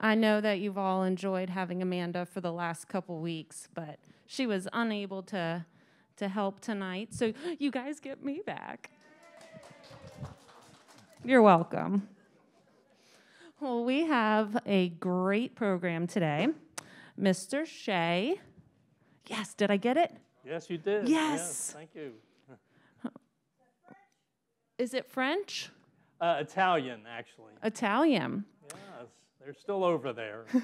I know that you've all enjoyed having Amanda for the last couple weeks, but she was unable to to help tonight. So you guys get me back. You're welcome. Well, we have a great program today. Mr. Cei. Yes, did I get it? Yes, you did. Yes. thank you. Is it French? Uh, Italian, actually. Italian. Yes, they're still over there. So,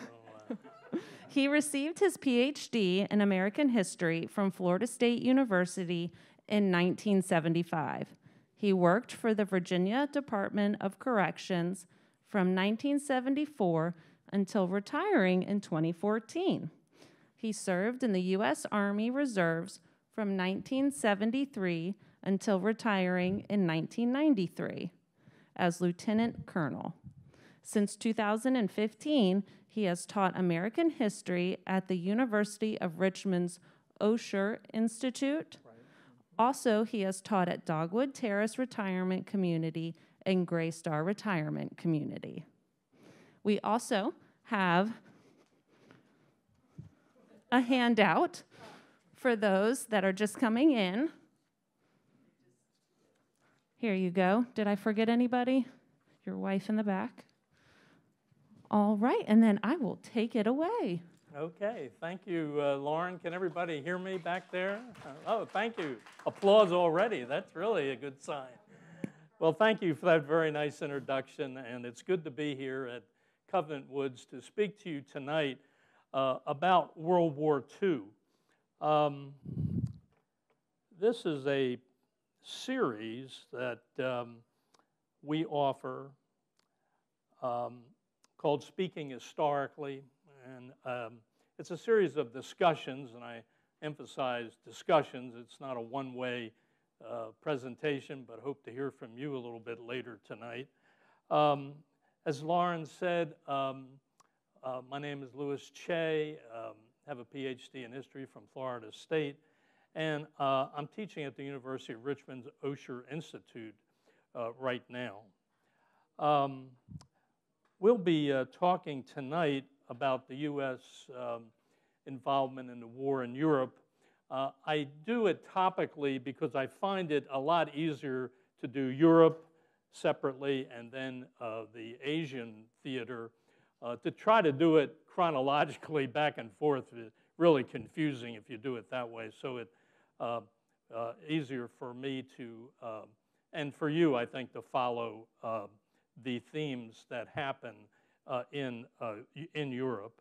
uh, He received his PhD in American history from Florida State University in 1975. He worked for the Virginia Department of Corrections from 1974 until retiring in 2014. He served in the U.S. Army Reserves from 1973 until retiring in 1993 as lieutenant colonel. Since 2015, he has taught American history at the University of Richmond's Osher Institute. Also, he has taught at Dogwood Terrace Retirement Community and Gray Star Retirement Community. We also have a handout for those that are just coming in. Here you go. Did I forget anybody? Your wife in the back? All right, and then I will take it away. okay, thank you, uh, Lauren. Can everybody hear me back there? Uh, oh, thank you. Applause already. That's really a good sign. Well, thank you for that very nice introduction, and it's good to be here at Covenant Woods to speak to you tonight uh, about World War II. Um, this is a series that um, we offer um, called Speaking Historically. And um, it's a series of discussions, and I emphasize discussions. It's not a one way uh, presentation, but hope to hear from you a little bit later tonight. Um, as Lauren said, um, uh, my name is Louis Cei, um, have a PhD in history from Florida State, and uh, I'm teaching at the University of Richmond's Osher Institute uh, right now. We'll be uh, talking tonight about the U.S. Um, involvement in the war in Europe. Uh, I do it topically because I find it a lot easier to do Europe separately and then uh, the Asian theater. Uh, to try to do it chronologically back and forth is really confusing if you do it that way. So it uh, uh, easier for me to, um, and for you, I think, to follow um, the themes that happen uh, in, uh, in Europe.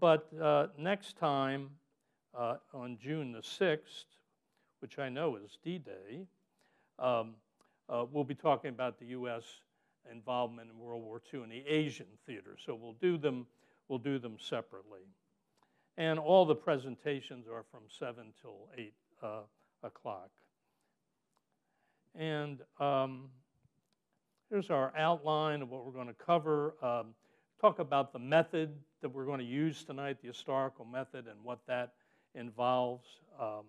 But uh, next time, uh, on June the 6th, which I know is D-Day, um, we'll be talking about the U.S. involvement in World War II in the Asian theater. So we'll do them, we'll do them separately. And all the presentations are from 7 till 8 uh, o'clock. And um, here's our outline of what we're going to cover. Um, talk about the method that we're going to use tonight, the historical method, and what that involves. Um,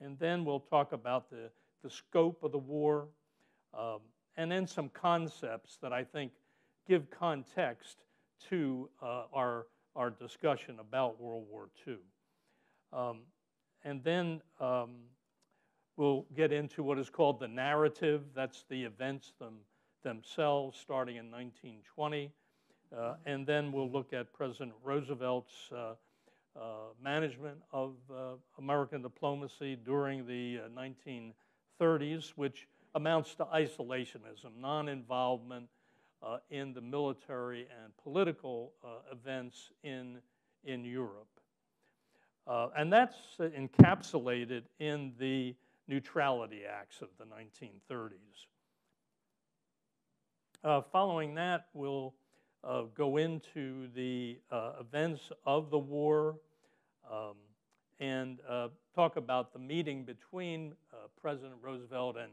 and then we'll talk about the, the scope of the war, um, and then some concepts that I think give context to uh, our, our discussion about World War II. Um, and then um, we'll get into what is called the narrative. That's the events them, themselves starting in 1920. Uh, and then we'll look at President Roosevelt's uh, uh, management of uh, American diplomacy during the 1930s, uh, which amounts to isolationism, non involvement uh, in the military and political events in, in Europe. And that's encapsulated in the Neutrality Acts of the 1930s. Uh, following that, we'll uh, go into the uh, events of the war um, and uh, talk about the meeting between uh, President Roosevelt and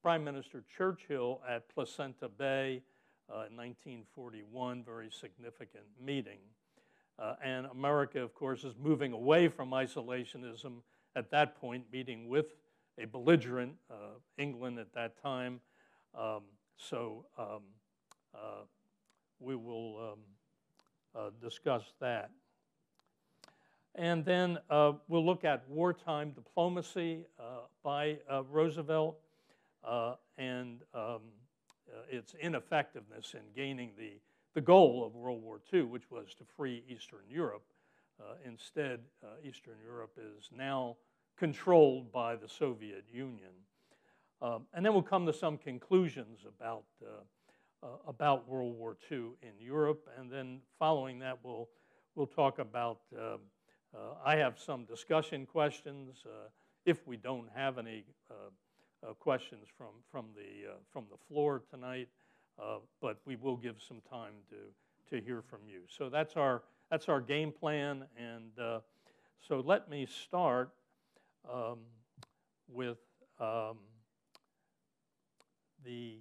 Prime Minister Churchill at Placentia Bay in 1941, very significant meeting. Uh, and America, of course, is moving away from isolationism at that point, meeting with a belligerent uh, England at that time. Um, so um, uh, we will um, uh, discuss that. And then uh, we'll look at wartime diplomacy uh, by uh, Roosevelt uh, and um, its ineffectiveness in gaining the, the goal of World War II, which was to free Eastern Europe. instead, Eastern Europe is now controlled by the Soviet Union. Um, and then we'll come to some conclusions about, uh, uh, about World War II in Europe. And then following that, we'll, we'll talk about, uh, uh I have some discussion questions. Uh, if we don't have any uh, questions from, from, the, from the floor tonight, but we will give some time to, to hear from you. So that's our, that's our game plan. And so let me start um, with um, the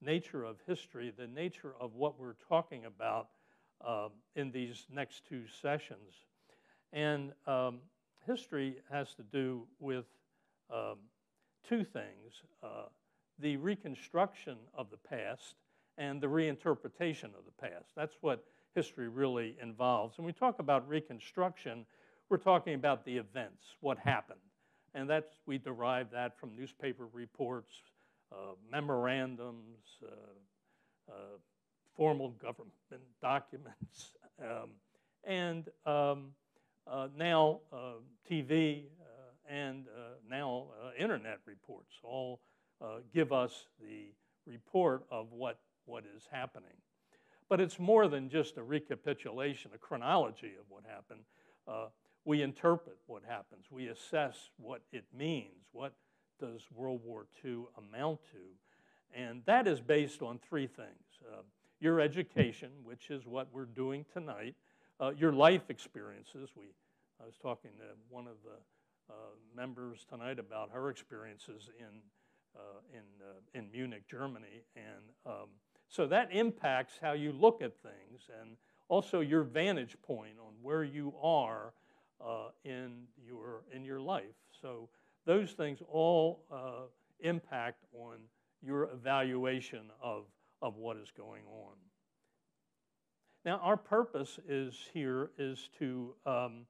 nature of history, the nature of what we're talking about uh, in these next two sessions. And um, history has to do with um, two things uh, the reconstruction of the past and the reinterpretation of the past. That's what history really involves. And we talk about reconstruction, we're talking about the events, what happened. And that's, we derive that from newspaper reports, memorandums, uh, uh, formal government documents, um, and um, uh, now uh, TV and now internet reports all give us the report of what, what is happening. But it's more than just a recapitulation, a chronology of what happened. Uh, we interpret what happens. We assess what it means. What does World War II amount to? And that is based on three things. Uh, your education, which is what we're doing tonight, uh, your life experiences. We, I was talking to one of the uh, members tonight about her experiences in, uh, in, uh, in Munich, Germany. And um, so that impacts how you look at things and also your vantage point on where you are uh, in, your, in your life. So those things all uh, impact on your evaluation of, of what is going on. Now, our purpose is here is to um,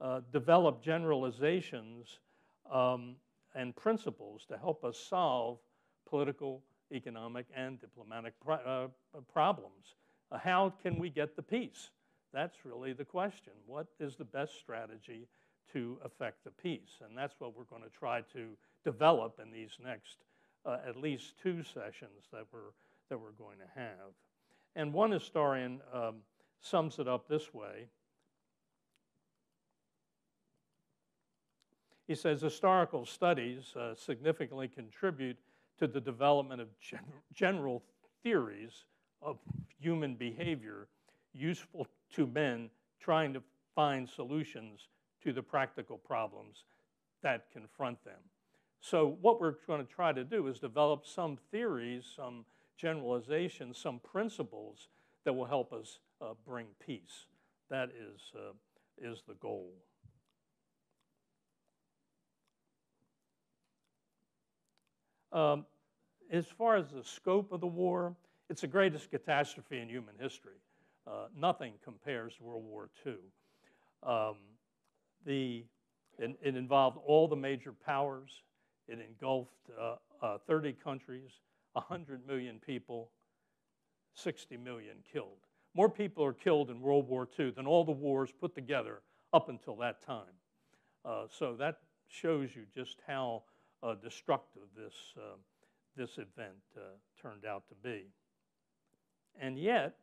uh, develop generalizations um, and principles to help us solve political, economic, and diplomatic pro uh, problems. Uh, how can we get the peace? That's really the question. What is the best strategy to affect the peace? And that's what we're going to try to develop in these next uh, at least two sessions that we're, that we're going to have. And one historian um, sums it up this way. He says historical studies uh, significantly contribute to the development of gen general theories of human behavior useful to men trying to find solutions to the practical problems that confront them. So what we're going to try to do is develop some theories, some generalizations, some principles that will help us uh, bring peace. That is, uh, is the goal. Um, as far as the scope of the war, it's the greatest catastrophe in human history. Uh, nothing compares to World War II. Um, the, it, involved all the major powers. It engulfed uh, uh, 30 countries, 100 million people, 60 million killed. More people are killed in World War II than all the wars put together up until that time. Uh, so that shows you just how uh, destructive this, uh, this event turned out to be. And yet,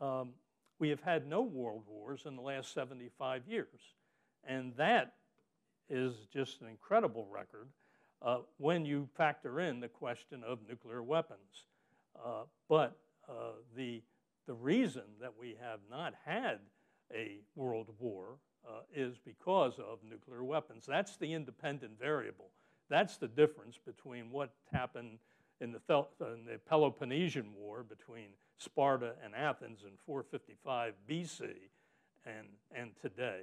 um, we have had no world wars in the last 75 years. And that is just an incredible record uh, when you factor in the question of nuclear weapons. Uh, but uh, the, the reason that we have not had a world war uh, is because of nuclear weapons. That's the independent variable. That's the difference between what happened in the, in the Peloponnesian War between Sparta and Athens in 455 BC and, and today.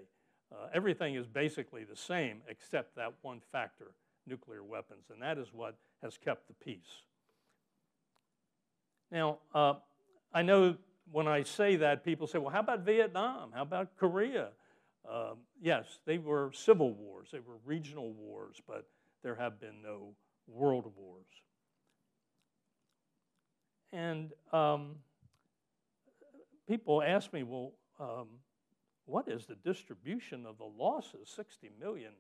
Uh, everything is basically the same except that one factor, nuclear weapons, and that is what has kept the peace. Now, uh, I know when I say that, people say, well, how about Vietnam? How about Korea? Um, yes, they were civil wars, they were regional wars, but there have been no world wars. And um, people ask me, well, um, what is the distribution of the losses? 60 million.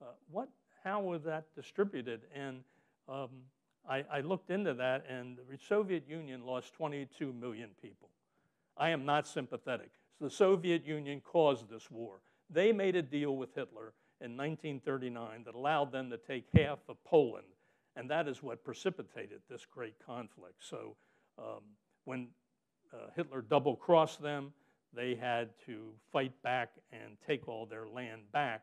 Uh, what, how was that distributed? And um, I, I, looked into that, and the Soviet Union lost 22 million people. I am not sympathetic. So the Soviet Union caused this war. They made a deal with Hitler in 1939 that allowed them to take half of Poland, and that is what precipitated this great conflict. So um, when uh, Hitler double crossed them, they had to fight back and take all their land back,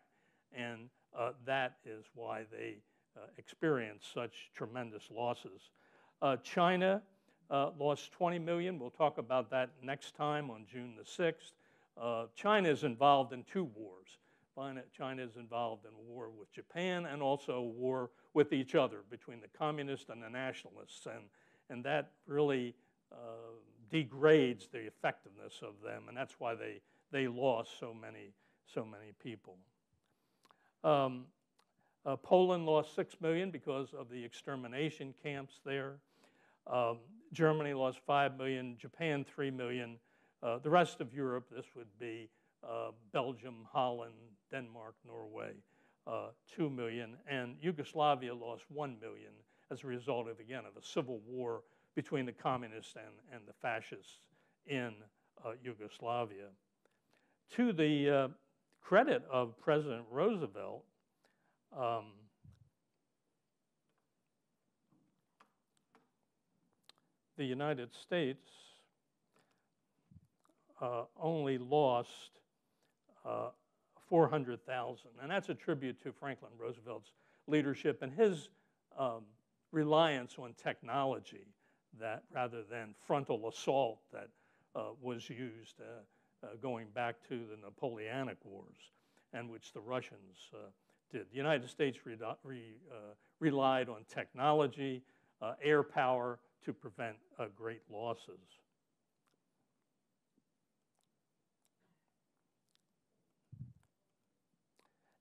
and uh, that is why they uh, experienced such tremendous losses. Uh, China uh, lost 20 million. We'll talk about that next time on June the 6th. Uh, China is involved in two wars. China is involved in a war with Japan and also a war with each other between the communists and the nationalists. And, and that really uh, degrades the effectiveness of them, and that's why they, they lost so many, so many people. Um, uh, Poland lost 6 million because of the extermination camps there. Um, Germany lost 5 million, Japan 3 million. Uh, the rest of Europe, this would be uh, Belgium, Holland, Denmark, Norway, uh, 2 million. And Yugoslavia lost 1 million as a result of, again, of a civil war between the communists and, and the fascists in uh, Yugoslavia. To the uh, credit of President Roosevelt, um, the United States uh, only lost uh, 400,000. And that's a tribute to Franklin Roosevelt's leadership and his um, reliance on technology that rather than frontal assault that uh, was used uh, uh, going back to the Napoleonic Wars and which the Russians uh, did. The United States re uh, relied on technology, uh, air power to prevent great losses.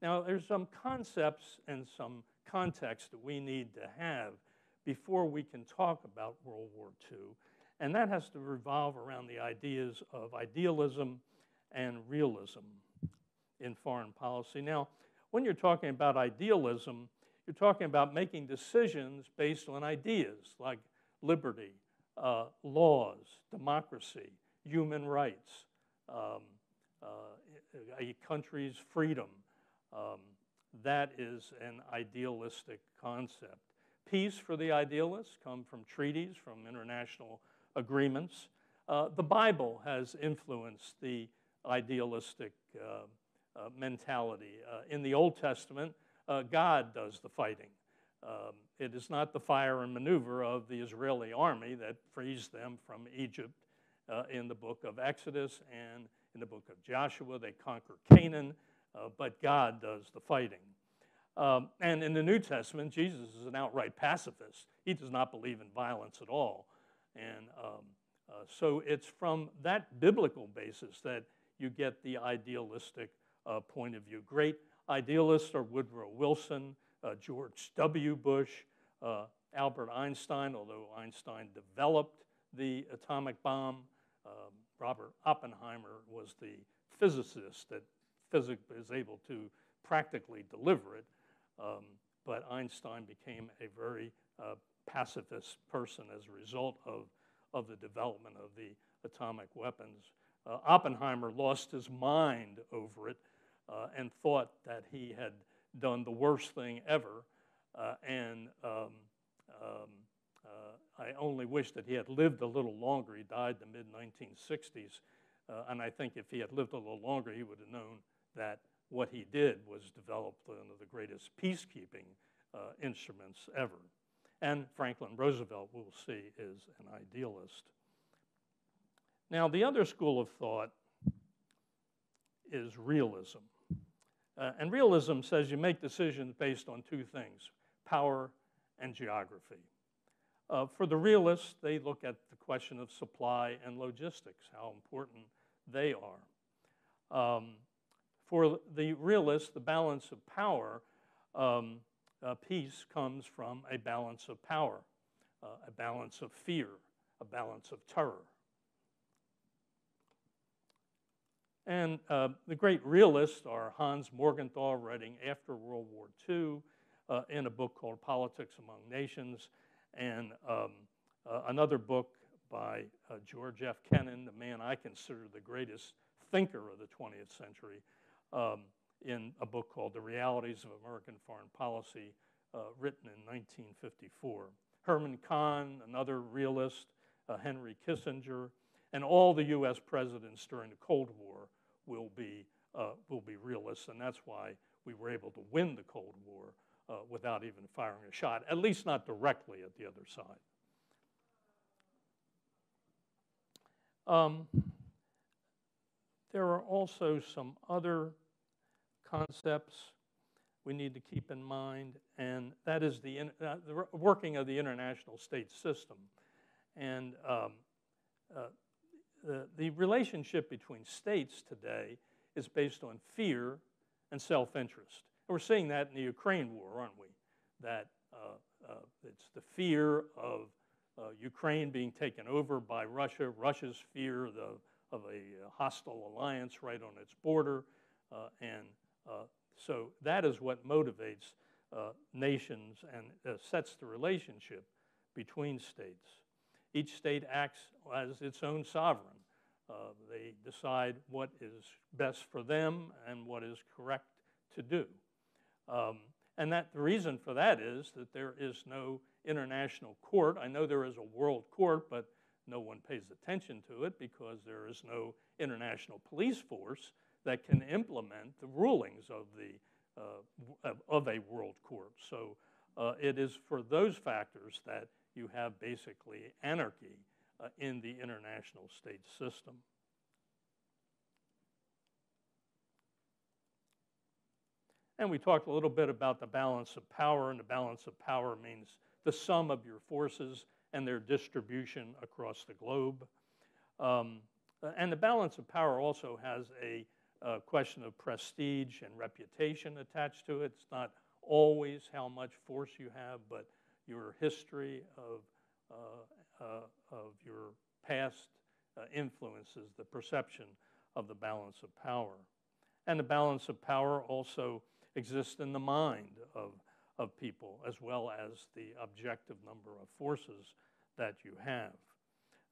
Now, there's some concepts and some context that we need to have before we can talk about World War II. And that has to revolve around the ideas of idealism and realism in foreign policy. Now, when you're talking about idealism, you're talking about making decisions based on ideas like liberty, uh, laws, democracy, human rights, um, uh, a country's freedom. Um, that is an idealistic concept. Peace for the idealists come from treaties, from international agreements. Uh, the Bible has influenced the idealistic uh, uh, mentality. Uh, in the Old Testament, uh, God does the fighting. Um, it is not the fire and maneuver of the Israeli army that frees them from Egypt. Uh, in the book of Exodus and in the book of Joshua, they conquer Canaan, but God does the fighting. Um, and in the New Testament, Jesus is an outright pacifist. He does not believe in violence at all. And um, uh, so it's from that biblical basis that you get the idealistic uh, point of view. Great idealists are Woodrow Wilson, uh, George W. Bush, uh, Albert Einstein, although Einstein developed the atomic bomb. Um, Robert Oppenheimer was the physicist that physics is able to practically deliver it. Um, but Einstein became a very uh, pacifist person as a result of, of the development of the atomic weapons. Uh, Oppenheimer lost his mind over it uh, and thought that he had done the worst thing ever. Uh, and um, um, uh, I only wish that he had lived a little longer. He died in the mid 1960s. Uh, and I think if he had lived a little longer, he would have known that what he did was develop one of the greatest peacekeeping uh, instruments ever. And Franklin Roosevelt, we'll see, is an idealist. Now, the other school of thought is realism. Uh, and realism says you make decisions based on two things power and geography. Uh, for the realists, they look at the question of supply and logistics, how important they are. Um, for the realists, the balance of power um, uh, peace comes from a balance of power, uh, a balance of fear, a balance of terror. And uh, the great realists are Hans Morgenthau, writing after World War II uh, in a book called Politics Among Nations, and um, uh, another book by uh, George F. Kennan, the man I consider the greatest thinker of the 20th century, um, in a book called The Realities of American Foreign Policy, uh, written in 1954. Herman Kahn, another realist, uh, Henry Kissinger, and all the U.S. presidents during the Cold War will be, uh, will be realists, and that's why we were able to win the Cold War uh, without even firing a shot, at least not directly at the other side. Um, there are also some other concepts we need to keep in mind, and that is the, uh, the working of the international state system. And um, uh, the, the relationship between states today is based on fear and self interest. We're seeing that in the Ukraine war, aren't we? That uh, uh, it's the fear of uh, Ukraine being taken over by Russia, Russia's fear of, the, of a uh, hostile alliance right on its border, and so that is what motivates nations and sets the relationship between states. Each state acts as its own sovereign. Uh, they decide what is best for them and what is correct to do. Um, and that the reason for that is that there is no international court. I know there is a world court, but no one pays attention to it because there is no international police force that can implement the rulings of the uh, of a world court. So uh, it is for those factors that you have basically anarchy uh, in the international state system. And we talked a little bit about the balance of power, and the balance of power means the sum of your forces and their distribution across the globe. Um, and the balance of power also has a, a, question of prestige and reputation attached to it. It's not always how much force you have, but your history of, uh, uh, of your past uh, influences the perception of the balance of power. And the balance of power also exists in the mind of, of people, as well as the objective number of forces that you have.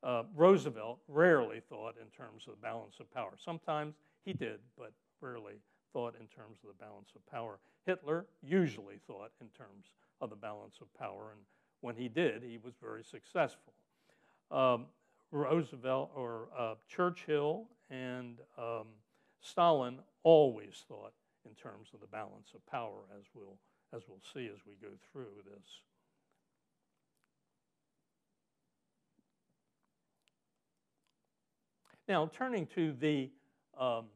Uh, Roosevelt rarely thought in terms of the balance of power. Sometimes he did, but rarely thought in terms of the balance of power. Hitler usually thought in terms of the balance of power, and when he did, he was very successful. Um, Roosevelt or uh, Churchill and um, Stalin always thought in terms of the balance of power, as we'll, as we'll see as we go through this. Now, turning to the, um,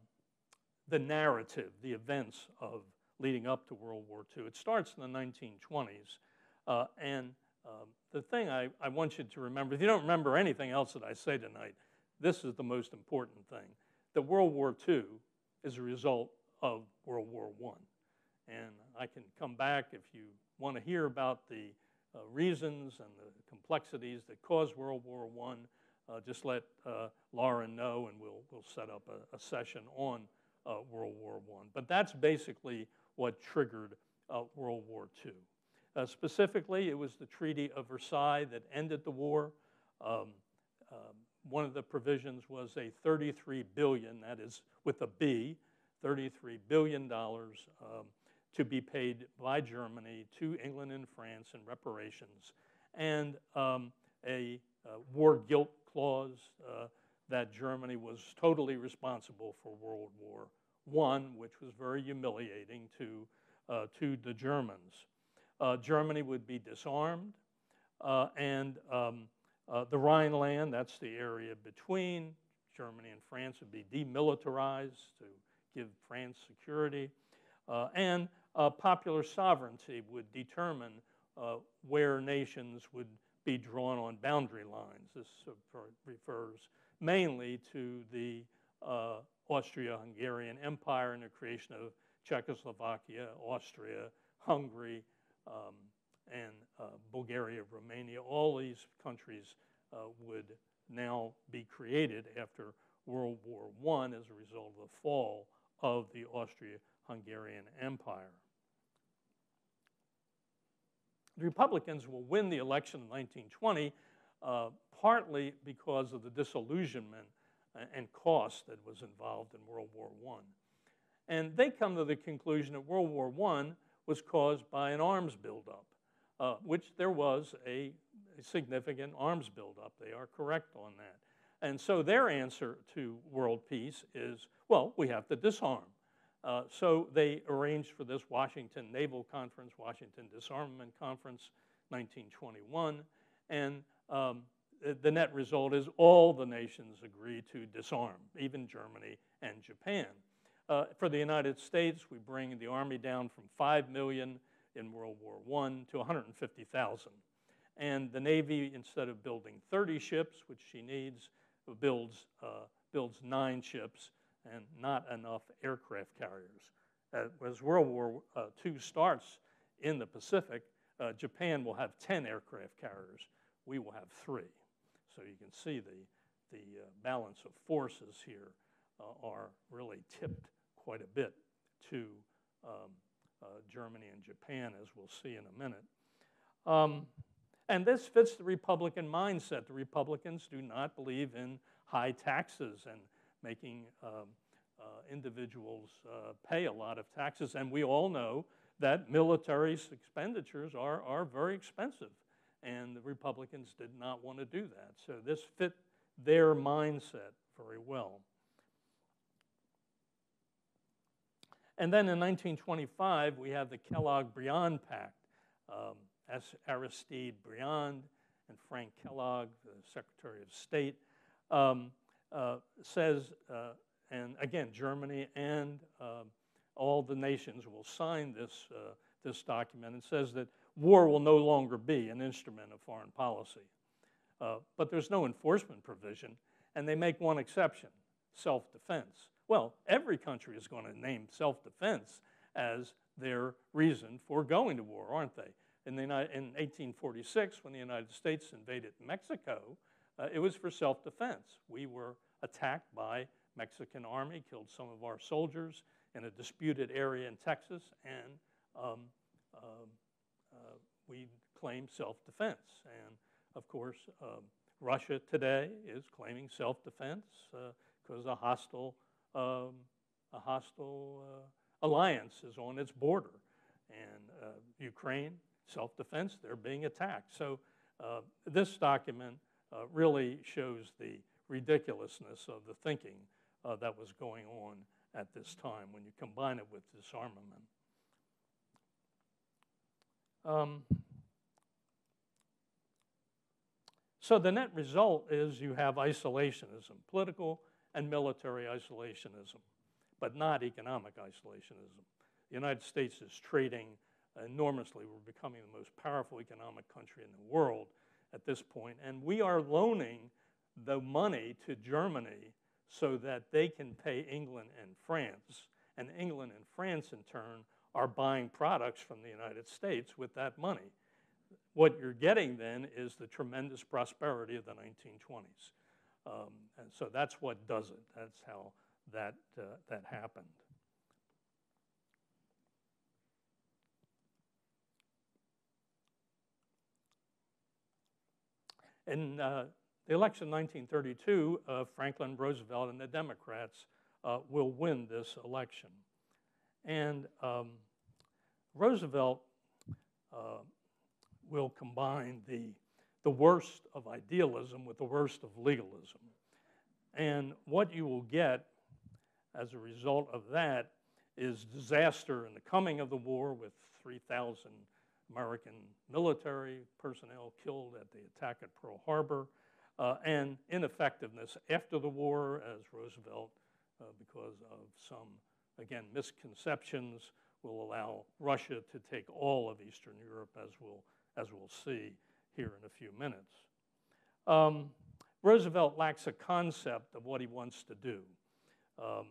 the narrative, the events of leading up to World War II, it starts in the 1920s. Uh, and um, the thing I, I want you to remember, if you don't remember anything else that I say tonight, this is the most important thing. That World War II is a result of World War I. And I can come back if you want to hear about the uh, reasons and the complexities that caused World War I. Uh, just let uh, Lauren know, and we'll, we'll set up a, a session on uh, World War I. But that's basically what triggered uh, World War II. Uh, specifically, it was the Treaty of Versailles that ended the war. Um, um, one of the provisions was a 33 billion, that is with a B, $33 billion um, to be paid by Germany to England and France in reparations, and um, a uh, war guilt clause uh, that Germany was totally responsible for World War I, which was very humiliating to, uh, to the Germans. Uh, Germany would be disarmed, uh, and um, uh, the Rhineland, that's the area between Germany and France, would be demilitarized to give France security, uh, and uh, popular sovereignty would determine where nations would be drawn on boundary lines. This refers mainly to the uh, Austria-Hungarian Empire and the creation of Czechoslovakia, Austria, Hungary, um, and uh, Bulgaria, Romania. All these countries uh, would now be created after World War I as a result of the fall of the Austria-Hungarian Empire. The Republicans will win the election in 1920 uh, partly because of the disillusionment and cost that was involved in World War I. And they come to the conclusion that World War I was caused by an arms buildup, uh, which there was a, a significant arms buildup. They are correct on that. And so their answer to world peace is, well, we have to disarm. Uh, so they arranged for this Washington Naval Conference, Washington Disarmament Conference, 1921, and um, the net result is all the nations agree to disarm, even Germany and Japan. Uh, for the United States, we bring the Army down from 5 million in World War I to 150,000. And the Navy, instead of building 30 ships, which she needs, builds, uh, builds nine ships and not enough aircraft carriers. Uh, as World War II uh, starts in the Pacific, uh, Japan will have 10 aircraft carriers. We will have three. So you can see the, the uh, balance of forces here uh, are really tipped quite a bit to um, uh, Germany and Japan, as we'll see in a minute. Um, and this fits the Republican mindset. The Republicans do not believe in high taxes and making um, uh, individuals uh, pay a lot of taxes. And we all know that military expenditures are, are very expensive and the Republicans did not want to do that. So this fit their mindset very well. And then in 1925, we have the Kellogg-Briand Pact. Um, Aristide Briand and Frank Kellogg, the Secretary of State, um, uh, says, uh, and again, Germany and uh, all the nations will sign this, uh, this document and says that war will no longer be an instrument of foreign policy. Uh, but there's no enforcement provision, and they make one exception self defense. Well, every country is going to name self defense as their reason for going to war, aren't they? In, the, in 1846, when the United States invaded Mexico, uh, it was for self defense. We were attacked by Mexican army, killed some of our soldiers in a disputed area in Texas, and um, um, we claim self-defense. And of course, um, Russia today is claiming self-defense because uh, a hostile, um, a hostile uh, alliance is on its border. And uh, Ukraine, self-defense, they're being attacked. So uh, this document really shows the ridiculousness of the thinking that was going on at this time when you combine it with disarmament. Um, so the net result is you have isolationism, political and military isolationism, but not economic isolationism. The United States is trading enormously. We're becoming the most powerful economic country in the world at this point, and we are loaning the money to Germany so that they can pay England and France, and England and France in turn are buying products from the United States with that money. What you're getting then is the tremendous prosperity of the 1920s. Um, and so that's what does it. That's how that, uh, that happened. In uh, the election 1932, uh, Franklin Roosevelt and the Democrats uh, will win this election. And um, Roosevelt uh, will combine the, the worst of idealism with the worst of legalism. And what you will get as a result of that is disaster in the coming of the war with 3,000 American military personnel killed at the attack at Pearl Harbor, uh, and ineffectiveness after the war as Roosevelt, uh, because of some again, misconceptions will allow Russia to take all of Eastern Europe, as we'll, as we'll see here in a few minutes. Um, Roosevelt lacks a concept of what he wants to do. Um,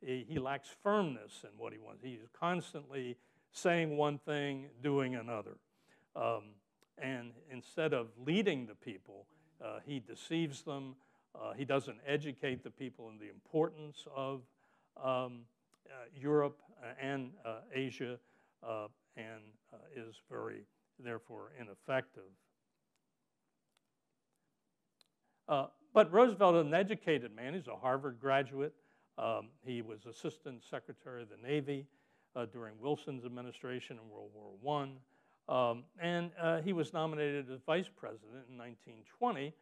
he, he, lacks firmness in what he wants. He's constantly saying one thing, doing another. Um, and instead of leading the people, uh, he deceives them. Uh, he doesn't educate the people in the importance of um, Europe and uh, Asia uh, and uh, is very, therefore, ineffective. Uh, but Roosevelt is an educated man. He's a Harvard graduate. Um, he was Assistant Secretary of the Navy uh, during Wilson's administration in World War I. Um, and uh, he was nominated as vice president in 1920,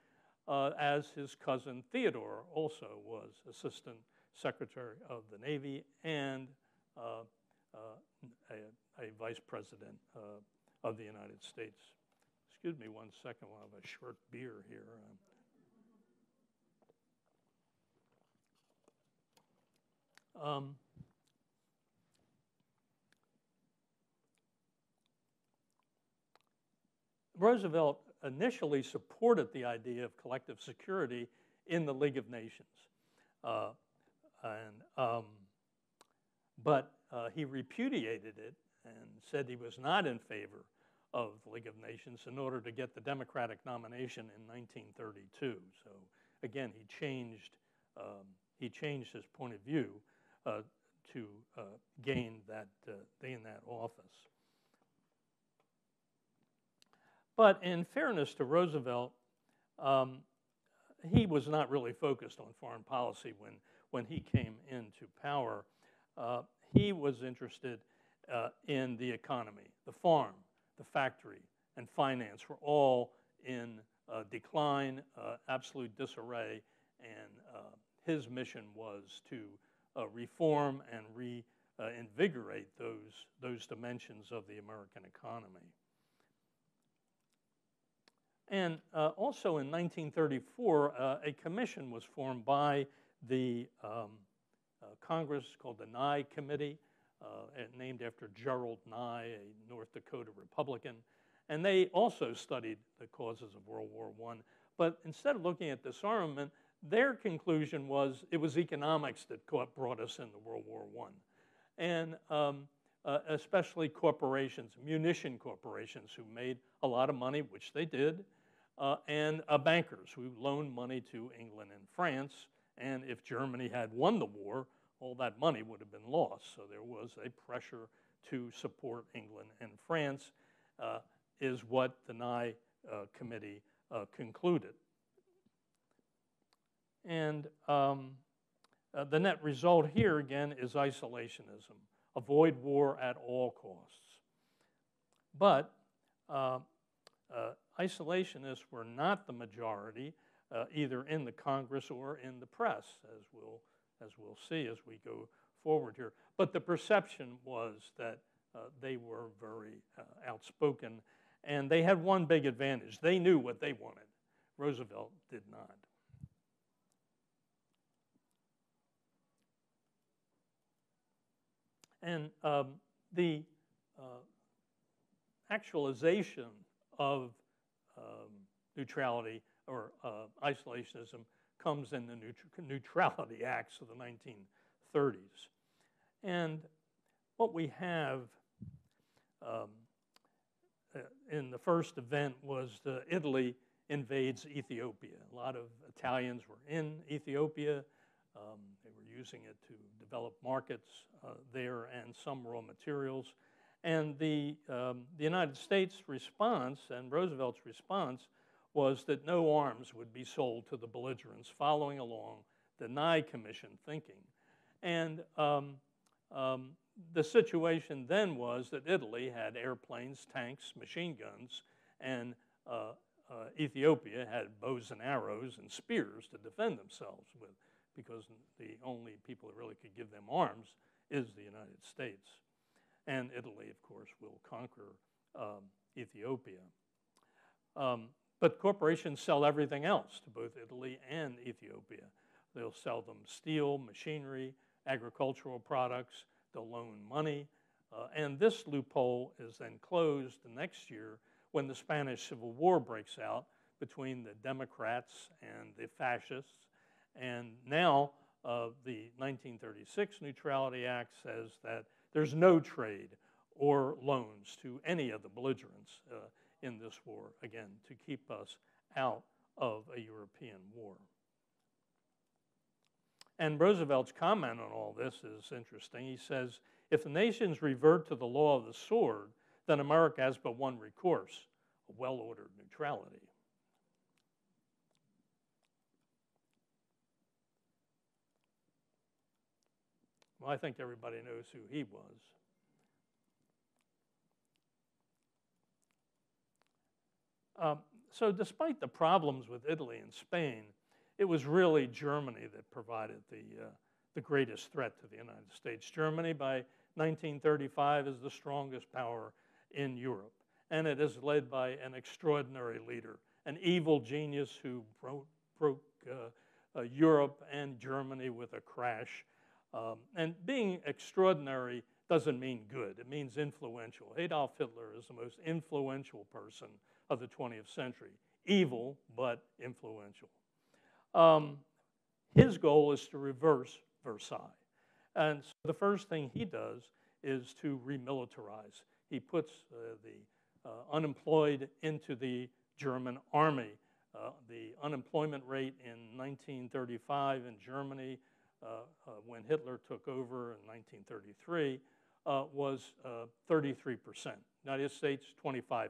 uh, as his cousin Theodore also was Assistant Secretary of the Navy and uh, uh, a, a, vice president of the United States. Excuse me one second while I have a short beer here. Um, Roosevelt initially supported the idea of collective security in the League of Nations. Uh, and, um, but uh, he repudiated it and said he was not in favor of the League of Nations in order to get the Democratic nomination in 1932. So again, he changed, um, he changed his point of view uh, to uh, gain that, uh, gain that office. But in fairness to Roosevelt, um, he was not really focused on foreign policy when, when he came into power. Uh, he was interested uh, in the economy. The farm, the factory, and finance were all in uh, decline, absolute disarray, and his mission was to uh, reform and reinvigorate uh, those, those dimensions of the American economy. And uh, also in 1934, uh, a commission was formed by the um, uh, Congress called the Nye Committee, uh, named after Gerald Nye, a North Dakota Republican. And they also studied the causes of World War I. But instead of looking at disarmament, their conclusion was it was economics that brought us into World War I. And um, uh, especially corporations, munition corporations who made a lot of money, which they did, uh, and uh, bankers who loaned money to England and France. And if Germany had won the war, all that money would have been lost. So there was a pressure to support England and France, uh, is what the Nye uh, Committee uh, concluded. And um, uh, the net result here, again, is isolationism. Avoid war at all costs. But uh, uh, isolationists were not the majority, uh, either in the Congress or in the press, as we'll, as we'll see as we go forward here. But the perception was that uh, they were very uh, outspoken, and they had one big advantage. They knew what they wanted. Roosevelt did not. And um, the uh, actualization of um, neutrality or uh, isolationism comes in the neut Neutrality Acts of the 1930s. And what we have um, uh, in the first event was Italy invades Ethiopia. A lot of Italians were in Ethiopia. Um, they were using it to develop markets uh, there and some raw materials. And the, um, the United States response and Roosevelt's response was that no arms would be sold to the belligerents, following along the Nye Commission thinking. And um, um, the situation then was that Italy had airplanes, tanks, machine guns, and uh, uh, Ethiopia had bows and arrows and spears to defend themselves with because the only people that really could give them arms is the United States. And Italy, of course, will conquer um, Ethiopia. Um, but corporations sell everything else to both Italy and Ethiopia. They'll sell them steel, machinery, agricultural products, they'll loan money. Uh, and this loophole is then closed the next year when the Spanish Civil War breaks out between the Democrats and the fascists. And now uh, the 1936 Neutrality Act says that there's no trade or loans to any of the belligerents uh, in this war, again, to keep us out of a European war. And Roosevelt's comment on all this is interesting. He says, if the nations revert to the law of the sword, then America has but one recourse a well ordered neutrality. Well, I think everybody knows who he was. Um, so, despite the problems with Italy and Spain, it was really Germany that provided the, uh, the greatest threat to the United States. Germany, by 1935, is the strongest power in Europe, and it is led by an extraordinary leader, an evil genius who broke, broke uh, uh, Europe and Germany with a crash. Um, and being extraordinary doesn't mean good, it means influential. Adolf Hitler is the most influential person of the 20th century. Evil, but influential. Um, his goal is to reverse Versailles. And so the first thing he does is to remilitarize. He puts uh, the uh, unemployed into the German army. Uh, the unemployment rate in 1935 in Germany, uh, uh, when Hitler took over in 1933, uh, was 33%. United States, 25%.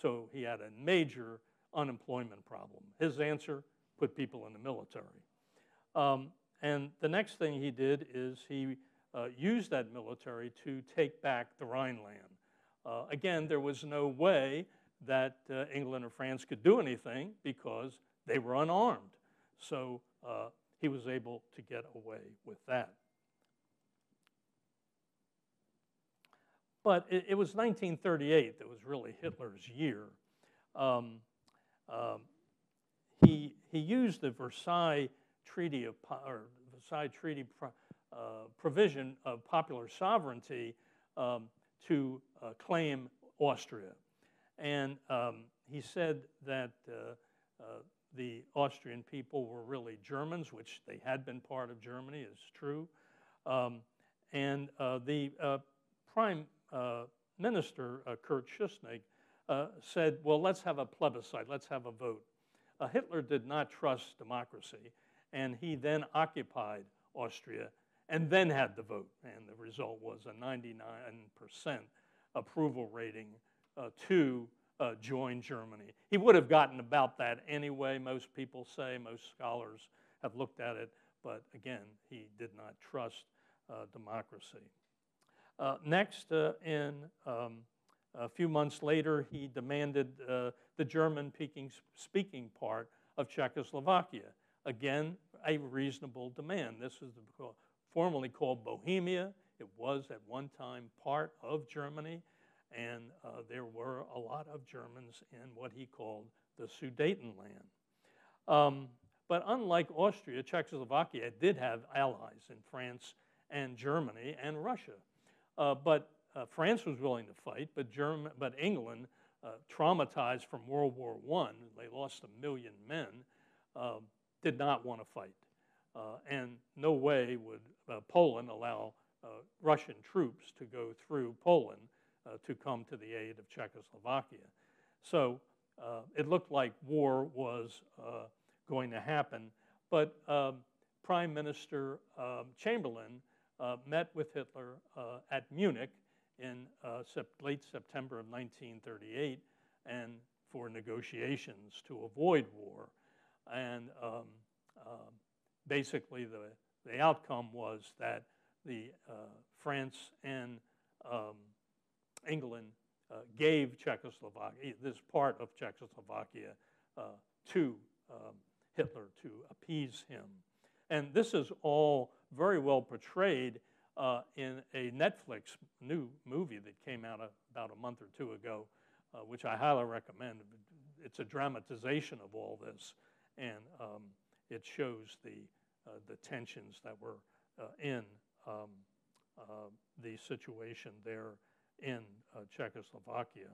So he had a major unemployment problem. His answer put people in the military. Um, and the next thing he did is he uh, used that military to take back the Rhineland. Uh, again, there was no way that uh, England or France could do anything because they were unarmed. So uh, he was able to get away with that. But it, it was 1938 that was really Hitler's year. Um, um, he, he used the Versailles Treaty of or Versailles Treaty pro, uh, provision of popular sovereignty um, to uh, claim Austria, and um, he said that uh, uh, the Austrian people were really Germans, which they had been part of Germany, is true, um, and uh, the uh, Prime Minister Kurt Schuschnigg said, "Well, let's have a plebiscite. Let's have a vote." Uh, Hitler did not trust democracy, and he then occupied Austria and then had the vote. And the result was a 99% approval rating uh, to uh, join Germany. He would have gotten about that anyway, most people say, most scholars have looked at it, but again, he did not trust uh, democracy. Uh, next, uh, in um, a few months later, he demanded uh, the German speaking part of Czechoslovakia. Again, a reasonable demand. This was the, formerly called Bohemia. It was at one time part of Germany, and uh, there were a lot of Germans in what he called the Sudetenland. Um, but unlike Austria, Czechoslovakia did have allies in France and Germany and Russia. Uh, but uh, France was willing to fight, but, German, but England, uh, traumatized from World War I, they lost a million men, uh, did not want to fight. Uh, and no way would uh, Poland allow uh, Russian troops to go through Poland to come to the aid of Czechoslovakia. So it looked like war was going to happen, but um, Prime Minister um, Chamberlain met with Hitler at Munich in uh, sep late September of 1938 and for negotiations to avoid war. And um, uh, basically, the, the outcome was that the uh, France and um, England uh, gave Czechoslovakia, this part of Czechoslovakia, uh, to um, Hitler to appease him. And this is all very well portrayed uh, in a Netflix new movie that came out a, about a month or two ago, uh, which I highly recommend. It's a dramatization of all this, and um, it shows the, uh, the tensions that were uh, in um, uh, the situation there in uh, Czechoslovakia.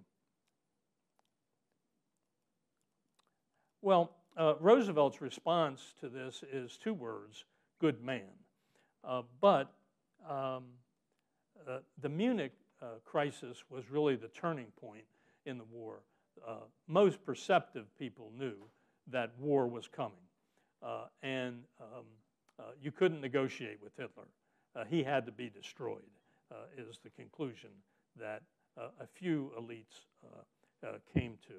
Well, Roosevelt's response to this is two words good man. Uh, but um, uh, the Munich uh, crisis was really the turning point in the war. Uh, most perceptive people knew that war was coming, uh, and um, you couldn't negotiate with Hitler. he had to be destroyed, is the conclusion that a few elites came to.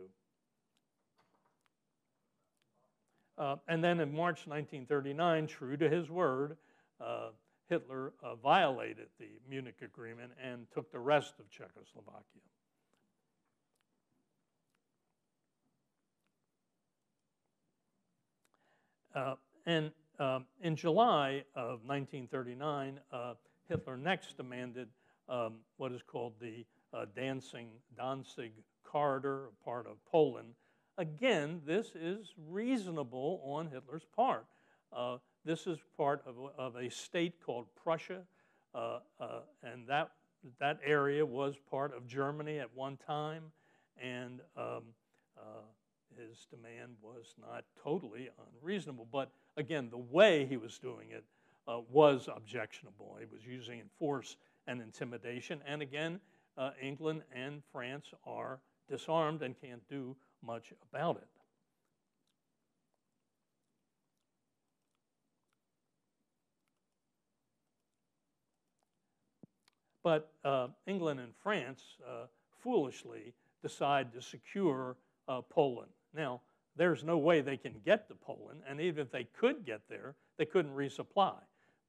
Uh, and then in March 1939, true to his word, uh, Hitler uh, violated the Munich Agreement and took the rest of Czechoslovakia. Uh, and um, in July of 1939, uh, Hitler next demanded um, what is called the uh, Dancing Danzig Corridor, a part of Poland, Again, this is reasonable on Hitler's part. This is part of, of, a state called Prussia, uh, uh, and that, that area was part of Germany at one time, and um, uh, his demand was not totally unreasonable. But again, the way he was doing it uh, was objectionable. He was using force and intimidation, and again, uh, England and France are disarmed and can't do much about it. But uh, England and France uh, foolishly decide to secure uh, Poland. Now, there's no way they can get to Poland, and even if they could get there, they couldn't resupply.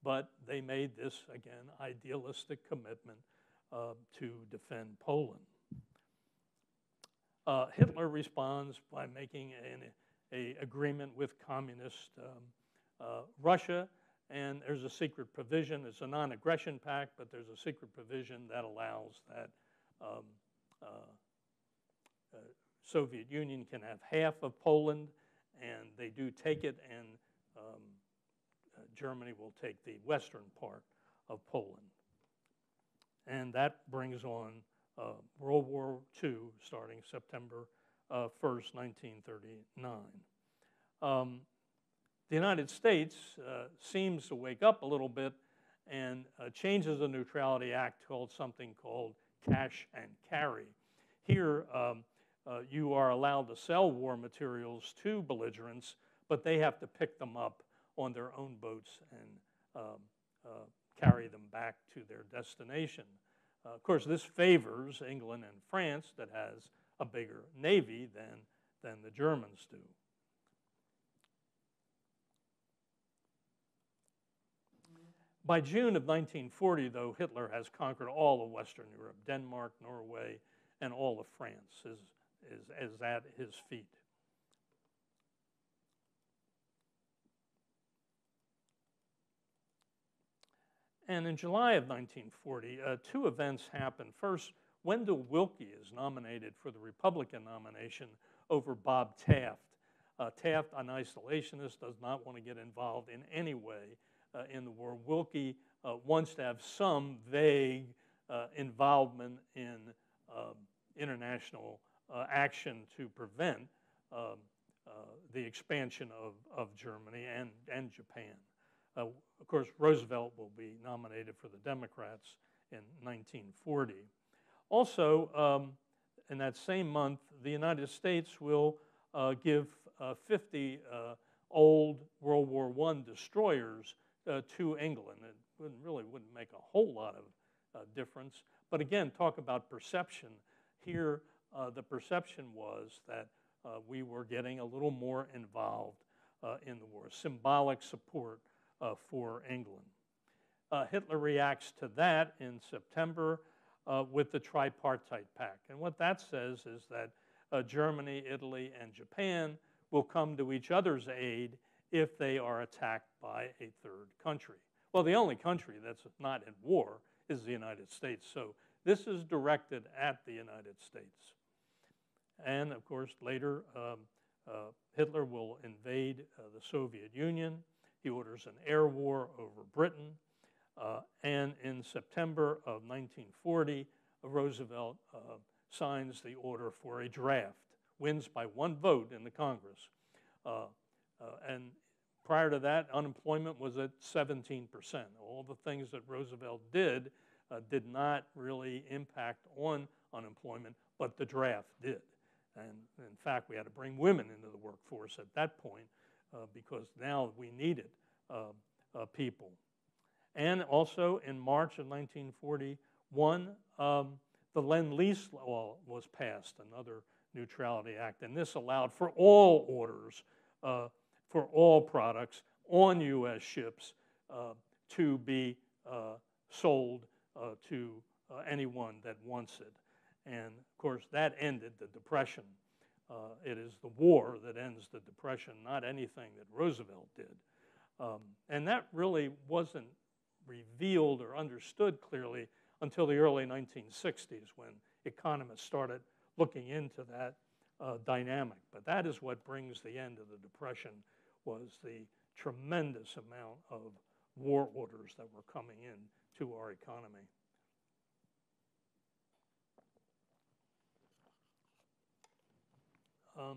But they made this, again, idealistic commitment uh, to defend Poland. Uh, Hitler responds by making an a agreement with communist um, uh, Russia, and there's a secret provision. It's a non-aggression pact, but there's a secret provision that allows that um, uh, uh, Soviet Union can have half of Poland, and they do take it, and um, uh, Germany will take the western part of Poland. And that brings on uh, World War II starting September uh, 1st, 1939. Um, the United States uh, seems to wake up a little bit and uh, changes the Neutrality Act called something called cash and carry. Here, um, uh, you are allowed to sell war materials to belligerents, but they have to pick them up on their own boats and um, uh, carry them back to their destination. Uh, of course, this favors England and France that has a bigger navy than, than the Germans do. By June of 1940, though, Hitler has conquered all of Western Europe. Denmark, Norway, and all of France is, is, is at his feet. And in July of 1940, uh, two events happened. First, Wendell Willkie is nominated for the Republican nomination over Bob Taft. Uh, Taft, an isolationist, does not want to get involved in any way uh, in the war. Willkie uh, wants to have some vague uh, involvement in um, international uh, action to prevent um, the expansion of, of Germany and, and Japan. Uh, of course, Roosevelt will be nominated for the Democrats in 1940. Also, um, in that same month, the United States will uh, give uh, 50 uh, old World War I destroyers uh, to England. It wouldn't, really wouldn't make a whole lot of uh, difference. But again, talk about perception. Here, the perception was that we were getting a little more involved in the war, symbolic support uh, for England. Uh, Hitler reacts to that in September uh, with the Tripartite Pact. And what that says is that uh, Germany, Italy, and Japan will come to each other's aid if they are attacked by a third country. Well, the only country that's not at war is the United States. So this is directed at the United States. And of course, later, um, uh, Hitler will invade uh, the Soviet Union. He orders an air war over Britain. Uh, and in September of 1940, Roosevelt uh, signs the order for a draft, wins by one vote in the Congress, Uh, and prior to that, unemployment was at 17%. All the things that Roosevelt did uh, did not really impact on unemployment, but the draft did. And in fact, we had to bring women into the workforce at that point uh, because now we needed uh, uh, people. And also in March of 1941, um, the Lend Lease law was passed, another Neutrality Act, and this allowed for all orders uh, for all products on U.S. ships uh, to be uh, sold uh, to uh, anyone that wants it. And of course, that ended the Depression. Uh, it is the war that ends the Depression, not anything that Roosevelt did. Um, and that really wasn't revealed or understood clearly until the early 1960s when economists started looking into that uh, dynamic. But that is what brings the end of the Depression was the tremendous amount of war orders that were coming in to our economy. Um,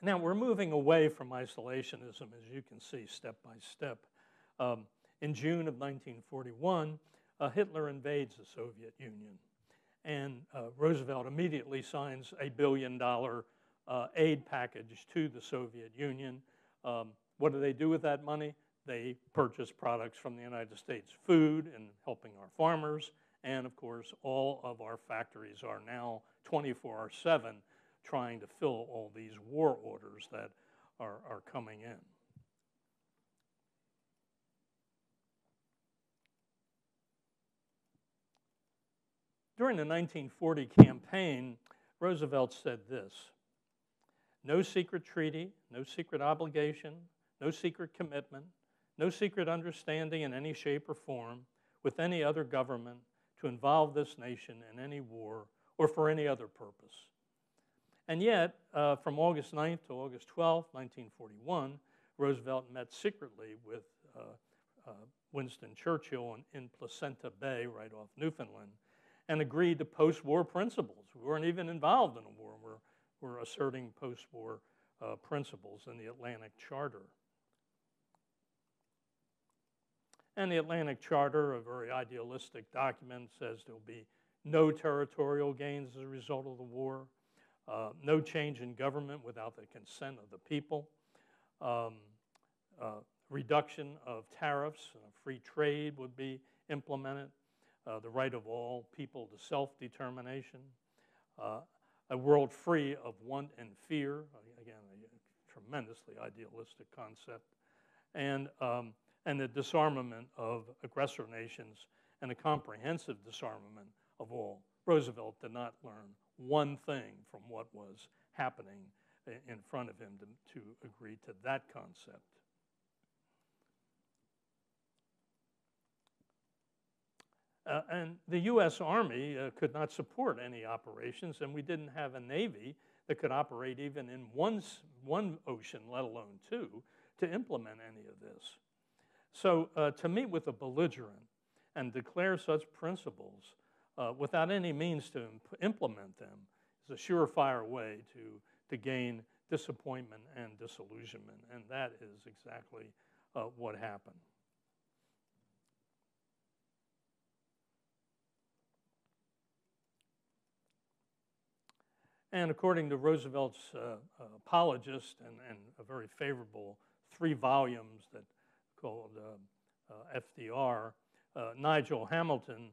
now we're moving away from isolationism, as you can see, step by step. Um, in June of 1941, uh, Hitler invades the Soviet Union, and uh, Roosevelt immediately signs a billion dollar uh, aid package to the Soviet Union. Um, what do they do with that money? They purchase products from the United States, food and helping our farmers. And of course, all of our factories are now 24 7 trying to fill all these war orders that are, are coming in. During the 1940 campaign, Roosevelt said this No secret treaty, no secret obligation, no secret commitment, no secret understanding in any shape or form with any other government to involve this nation in any war or for any other purpose. And yet, uh, from August 9th to August 12th, 1941, Roosevelt met secretly with uh, uh, Winston Churchill in, in, Placentia Bay, right off Newfoundland, and agreed to post war principles. We weren't even involved in a war, we're, we're asserting post war uh, principles in the Atlantic Charter. And the Atlantic Charter, a very idealistic document, says there'll be no territorial gains as a result of the war, uh, no change in government without the consent of the people, um, uh, reduction of tariffs, uh, free trade would be implemented, uh, the right of all people to self determination, uh, a world free of want and fear, again, a tremendously idealistic concept, and um, and the disarmament of aggressor nations and a comprehensive disarmament of all. Roosevelt did not learn one thing from what was happening in front of him to, to agree to that concept. Uh, and the U.S. Army uh, could not support any operations, and we didn't have a Navy that could operate even in one, one ocean, let alone two, to implement any of this. So uh, to meet with a belligerent and declare such principles uh, without any means to imp implement them is a surefire way to, to gain disappointment and disillusionment, and that is exactly uh, what happened. And according to Roosevelt's uh, apologist and, and a very favorable three volumes that called uh, uh, FDR, uh, Nigel Hamilton,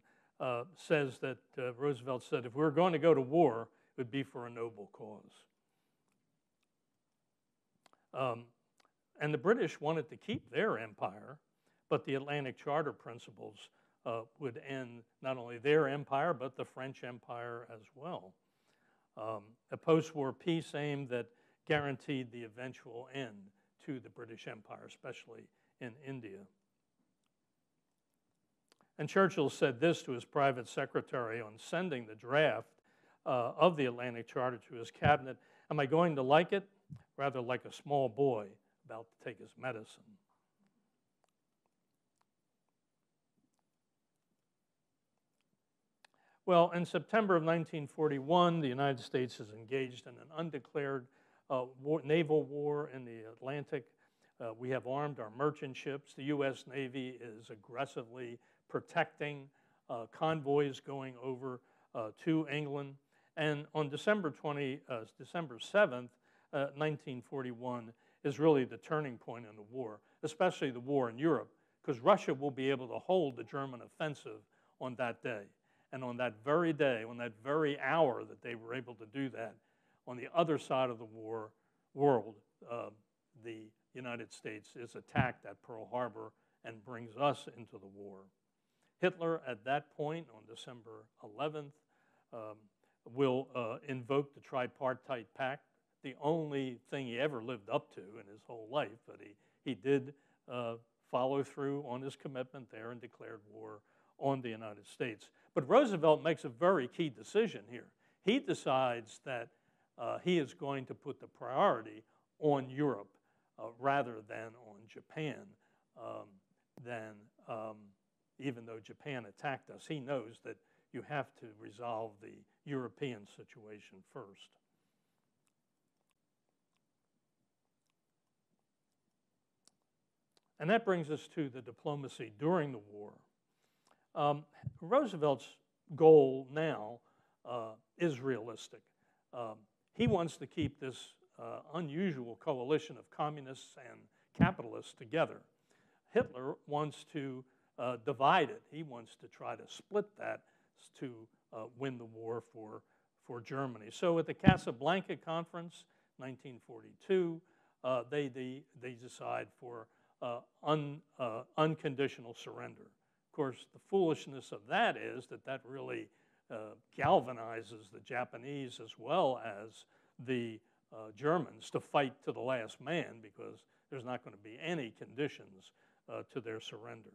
says that Roosevelt said, if we were going to go to war, it would be for a noble cause. Um, and the British wanted to keep their empire, but the Atlantic Charter principles uh, would end not only their empire, but the French Empire as well. Um, a post war peace aim that guaranteed the eventual end to the British Empire, especially in India. And Churchill said this to his private secretary on sending the draft uh, of the Atlantic Charter to his cabinet Am I going to like it? Rather like a small boy about to take his medicine. Well, in September of 1941, the United States is engaged in an undeclared uh, war, naval war in the Atlantic. Uh, we have armed our merchant ships. The U.S. Navy is aggressively protecting uh, convoys going over uh, to England. And on December 20, uh, December 7th, 1941, is really the turning point in the war, especially the war in Europe, because Russia will be able to hold the German offensive on that day. And on that very day, on that very hour that they were able to do that, on the other side of the war world, uh, the United States is attacked at Pearl Harbor and brings us into the war. Hitler, at that point, on December 11th, um, will uh, invoke the tripartite pact, the only thing he ever lived up to in his whole life, but he, he did uh, follow through on his commitment there and declared war on the United States. But Roosevelt makes a very key decision here. He decides that uh, he is going to put the priority on Europe uh, rather than on Japan. Um, than um, even though Japan attacked us, he knows that you have to resolve the European situation first. And that brings us to the diplomacy during the war. Um, Roosevelt's goal now uh, is realistic. Um, he wants to keep this uh, unusual coalition of communists and capitalists together. Hitler wants to uh, divide it. He wants to try to split that to uh, win the war for, for Germany. So at the Casablanca Conference, 1942, uh, they, they, they decide for uh, un, unconditional surrender. Of course, the foolishness of that is that that really uh, galvanizes the Japanese as well as the uh, Germans to fight to the last man because there's not going to be any conditions uh, to their surrender.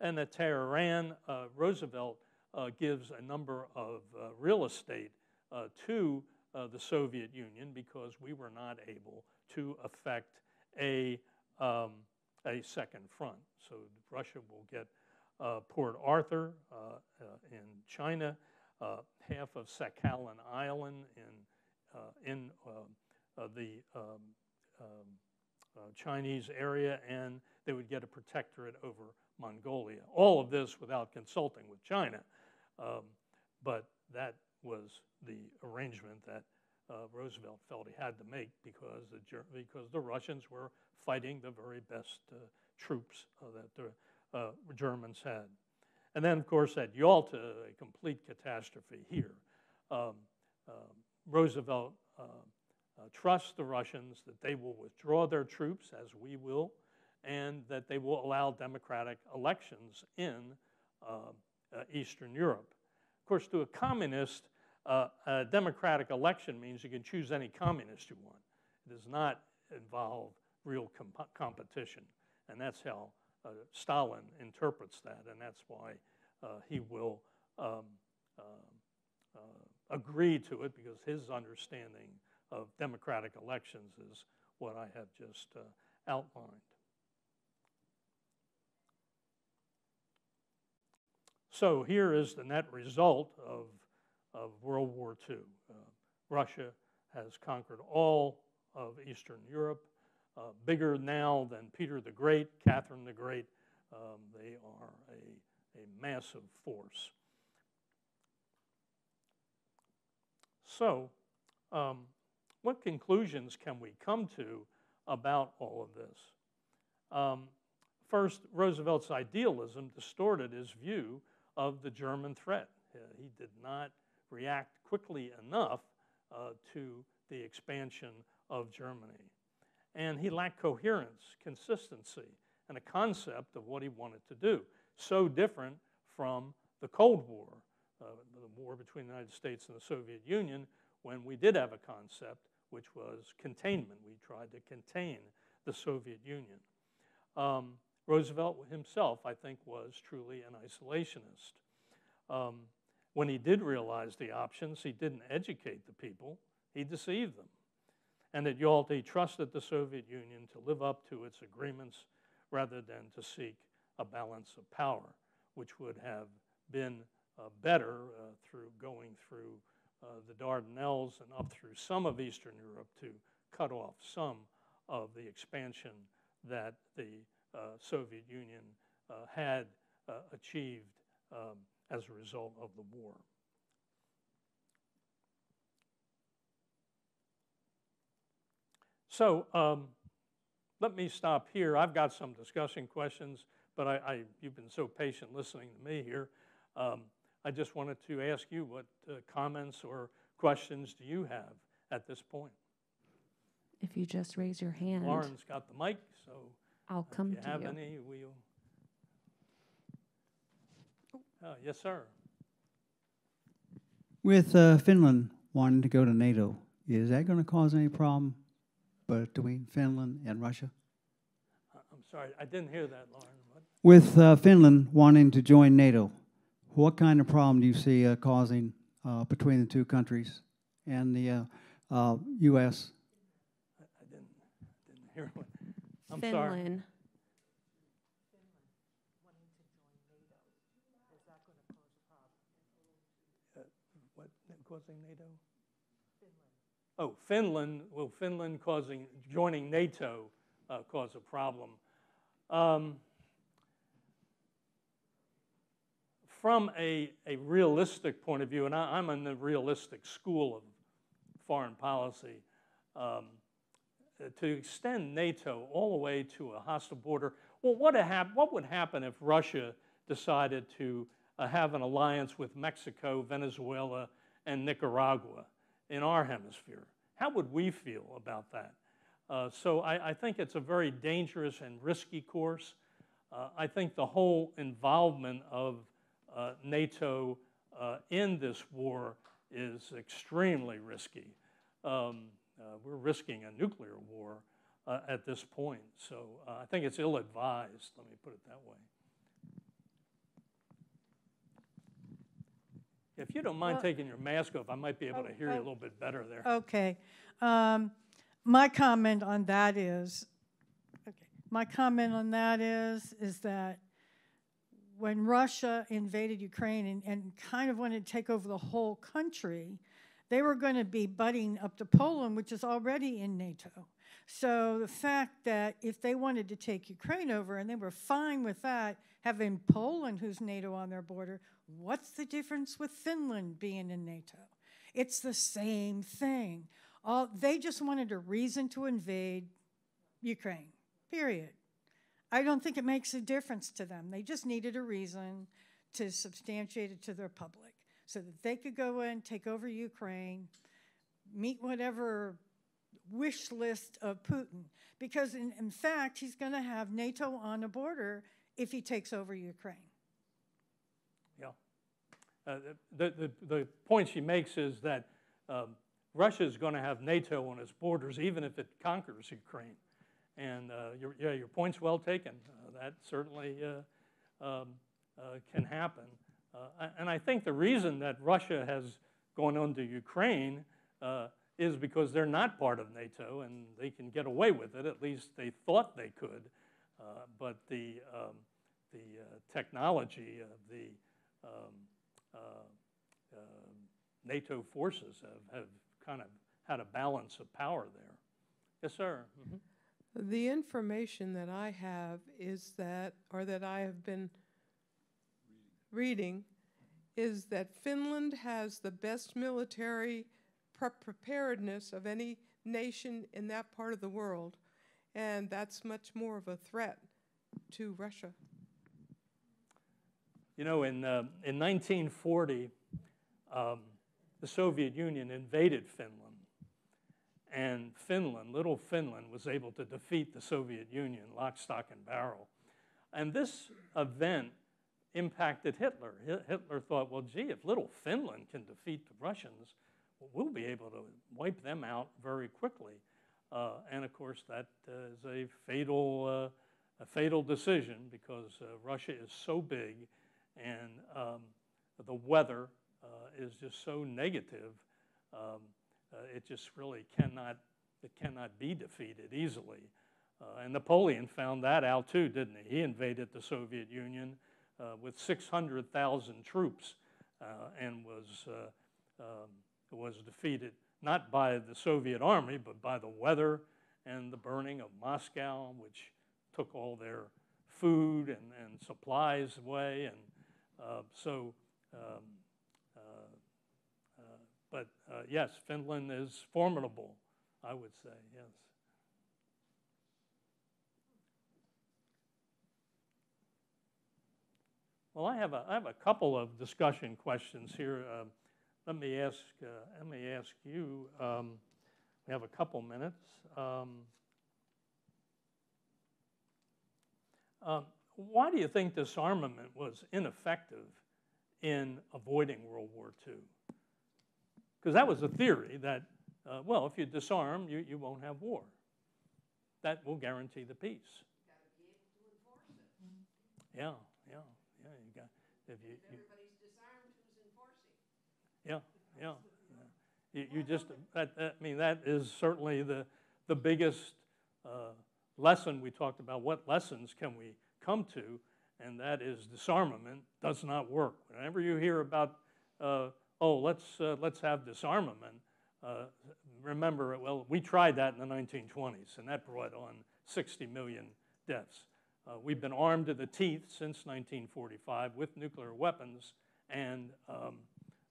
And at Tehran, uh, Roosevelt gives a number of real estate to the Soviet Union because we were not able to effect a um, a second front. So Russia will get uh, Port Arthur uh, uh in China, uh, half of Sakhalin Island in, uh, in the um, um, Chinese area, and they would get a protectorate over Mongolia. All of this without consulting with China. Um, but that was the arrangement that uh, Roosevelt felt he had to make because the, because the Russians were fighting the very best uh, troops uh, that the uh, Germans had. And then, of course, at Yalta, a complete catastrophe here. Um, um Roosevelt uh, trusts the Russians that they will withdraw their troops, as we will, and that they will allow democratic elections in Eastern Europe. Of course, to a communist, uh, a democratic election means you can choose any communist you want. It does not involve real comp competition. And that's how uh, Stalin interprets that, and that's why uh, he will um, uh, uh, agree to it because his understanding of democratic elections is what I have just uh, outlined. So here is the net result of of World War II. Uh, Russia has conquered all of Eastern Europe, uh, bigger now than Peter the Great, Catherine the Great. Um, they are a, a massive force. So, um, what conclusions can we come to about all of this? Um, first, Roosevelt's idealism distorted his view of the German threat. Uh, he did not react quickly enough uh, to the expansion of Germany. And he lacked coherence, consistency, and a concept of what he wanted to do. So different from the Cold War, uh, the war between the United States and the Soviet Union, when we did have a concept which was containment. We tried to contain the Soviet Union. Um, Roosevelt himself, I think, was truly an isolationist. Um, when he did realize the options, he didn't educate the people, he deceived them. And at Yalta, trusted the Soviet Union to live up to its agreements rather than to seek a balance of power, which would have been uh, better uh, through going through uh, the Dardanelles and up through some of Eastern Europe to cut off some of the expansion that the uh, Soviet Union uh, had uh, achieved um, as a result of the war. So um, let me stop here. I've got some discussion questions, but I, I, you've been so patient listening to me here. Um, I just wanted to ask you what uh, comments or questions do you have at this point? If you just raise your hand, Lauren's got the mic, so I'll come if you to have you. any, we'll. Uh, yes, sir. With uh, Finland wanting to go to NATO, is that going to cause any problem between Finland and Russia? I- I'm sorry, I didn't hear that, Lauren. What? With uh, Finland wanting to join NATO, what kind of problem do you see uh, causing uh, between the two countries and the uh, uh, U.S.? I I didn't, didn't hear what. I'm sorry. Finland. What, causing NATO? Oh, Finland, will Finland causing, joining NATO uh, cause a problem? Um, From a, a realistic point of view, and I, I'm in the realistic school of foreign policy, um, to extend NATO all the way to a hostile border, well, what, hap- what would happen if Russia decided to uh, have an alliance with Mexico, Venezuela, and Nicaragua in our hemisphere? How would we feel about that? Uh, so I, I think it's a very dangerous and risky course. Uh, I think the whole involvement of uh, NATO uh, in this war is extremely risky. Um, uh, we're risking a nuclear war uh, at this point, so I think it's ill advised, let me put it that way. If you don't mind Well- taking your mask off, I might be able Oh, to hear you a oh. little bit better there. Okay. Um, My comment on that is, okay, my comment on that is, is that when Russia invaded Ukraine and, and kind of wanted to take over the whole country, they were going to be butting up to Poland, which is already in NATO. So the fact that if they wanted to take Ukraine over and they were fine with that, having Poland, who's NATO on their border, what's the difference with Finland being in NATO? It's the same thing. All, they just wanted a reason to invade Ukraine, period. I don't think it makes a difference to them. They just needed a reason to substantiate it to their public so that they could go in, take over Ukraine, meet whatever wish list of Putin. Because in, in fact, he's going to have NATO on the border if he takes over Ukraine. Uh, The, the, the point she makes is that um, Russia is going to have NATO on its borders even if it conquers Ukraine. And uh, your, yeah, your point's well taken. Uh, that certainly uh, um, uh, can happen. And I think the reason that Russia has gone into Ukraine is because they're not part of NATO and they can get away with it. At least they thought they could. But the, um, the technology of the um, NATO forces have, have kind of had a balance of power there. Yes, sir. Mhm. The information that I have is that, or that I have been reading, is that Finland has the best military pre- preparedness of any nation in that part of the world, and that's much more of a threat to Russia. You know, in, uh, in 1940, um, the Soviet Union invaded Finland. And Finland, little Finland, was able to defeat the Soviet Union, lock, stock, and barrel. And this event impacted Hitler. Hitler thought, well, gee, if little Finland can defeat the Russians, well, be able to wipe them out very quickly. Uh, and of course, that uh, is a fatal, uh, a fatal decision because uh, Russia is so big and um, the weather uh, is just so negative. Um, uh, it just really cannot, it cannot be defeated easily. Uh, and Napoleon found that out too, didn't he? He invaded the Soviet Union with 600,000 troops. and was, um, was defeated not by the Soviet army, but by the weather and the burning of Moscow, which took all their food and, and supplies away. And so, um, uh, uh, but uh, yes, Finland is formidable, I would say, yes. Well, I have a, I have a couple of discussion questions here. Uh, let me ask, uh, let me ask you. Um, we have a couple minutes. Um, um, why do you think disarmament was ineffective in avoiding World War II? Because that was a theory that, uh, well, if you disarm, you, you won't have war. That will guarantee the peace. Yeah, yeah, yeah. You got if you, you everybody's disarmed who's enforcing. yeah, yeah. yeah. You, you just, that, that, I mean, that is certainly the, the biggest uh, lesson we talked about. What lessons can we come to? And that is disarmament does not work. Whenever you hear about, uh, oh, let's, uh, let's have disarmament, uh, remember, well, we tried that in the 1920s, and that brought on 60 million deaths. Uh, we've been armed to the teeth since 1945 with nuclear weapons, and um,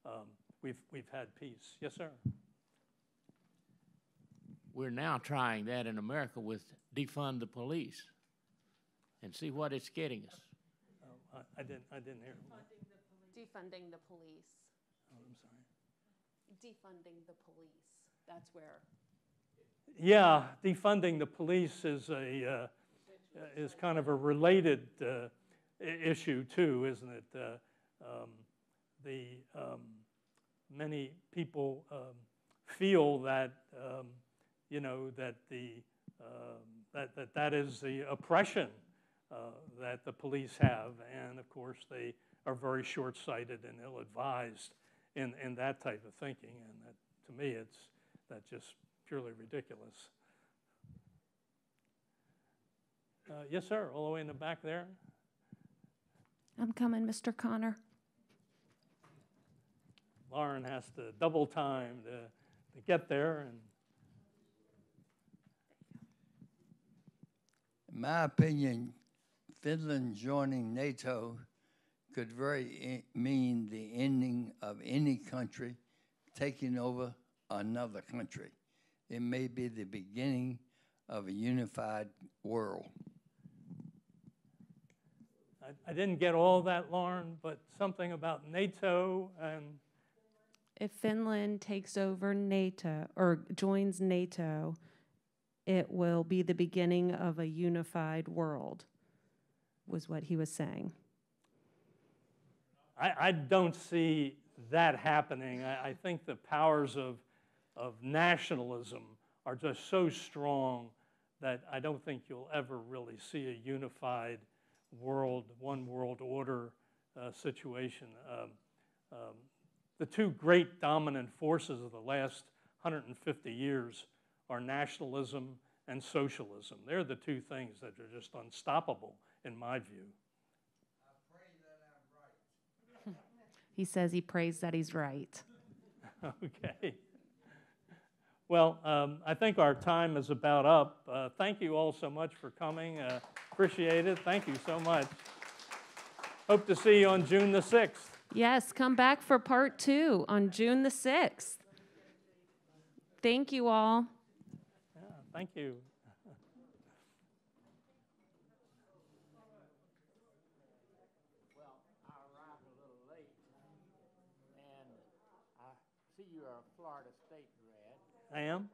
um, we've, we've had peace. Yes, sir. We're now trying that in America with defund the police and see what it's getting us. Oh, I, I didn't, I didn't hear. Defunding the police. Oh, I'm sorry. Defunding the police. That's where. Yeah, defunding the police is a uh, is kind of a related uh, issue too, isn't it? Uh, um, the um, many people um, feel that um, you know that the um, that, that that is the oppression uh, that the police have, and of course they are very short-sighted and ill-advised in, in that type of thinking, and that, to me it's that's just purely ridiculous. Uh, yes, sir, all the way in the back there. I'm coming, Mr. Connor. Lauren has to double time to, to get there, and In my opinion, Finland joining NATO could very i- mean the ending of any country taking over another country. It may be the beginning of a unified world. I, I didn't get all that, Lauren, but something about NATO and If Finland takes over NATO or joins NATO, it will be the beginning of a unified world, was what he was saying. I, I don't see that happening. I, I think the powers of, of nationalism are just so strong that I don't think you'll ever really see a unified world, one world order uh, situation. Um, um, the two great dominant forces of the last 150 years are nationalism and socialism. They're the two things that are just unstoppable in my view. He says he prays that he's right. Okay. Well, um, I think our time is about up. Uh, thank you all so much for coming. Uh, appreciate it. Thank you so much. Hope to see you on June the 6th. Yes, come back for part two on June the 6th. Thank you all. Yeah, thank you. Well, I arrived a little late, and I see you are a Florida State grad, I am?